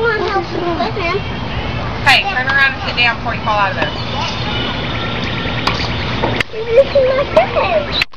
Want to help with him. Hey, turn around and sit down before you fall out of there. You're missing my friend.